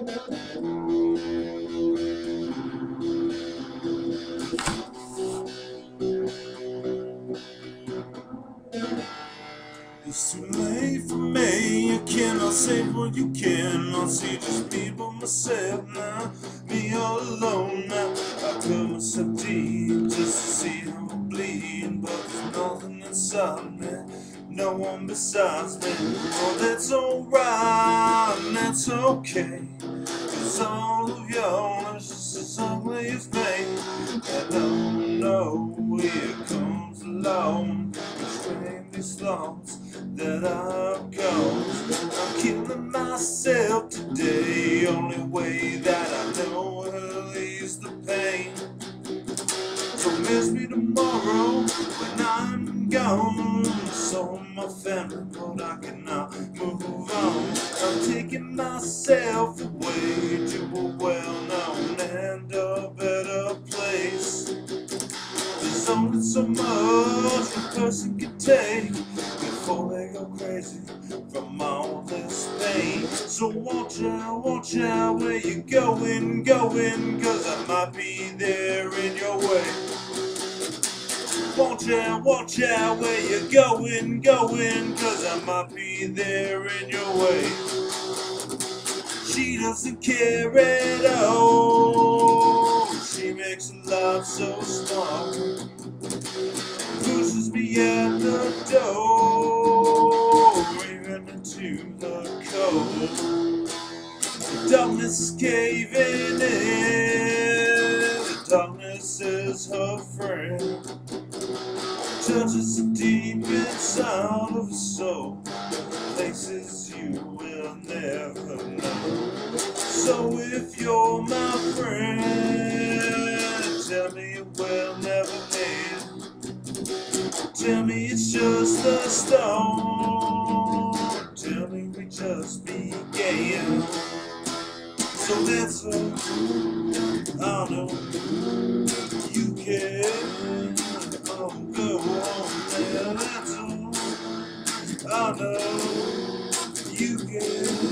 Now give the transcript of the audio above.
It's too late for me, you cannot say what you cannot see. Just me by myself now, me all alone now. I cut myself deep just to see how I bleed. But there's nothing inside me, no one besides me. Oh, that's alright and that's okay. Cause all of just as ugly me. I don't know where it comes along. Restrain these thoughts that I've got. I'm killing myself today. Only way that I know will ease the pain. So miss me tomorrow when I'm gone. So my family, but I cannot taking myself away to a well-known and a better place. There's only so much a person can take before they go crazy from all this pain. So watch out, watch out where you're going, going, cause I might be there in your way. Watch out, watch out where you're going, going, cause I might be there in your way. She doesn't care at all. She makes love so small. Pushes me at the door, even into the cold. The darkness is caving in. The darkness is her friend touches the deep inside of a soul, places you will never know. So if you're my friend, tell me it will never end. Tell me it's just a stone. Tell me we just began. So that's I know. You can. you get.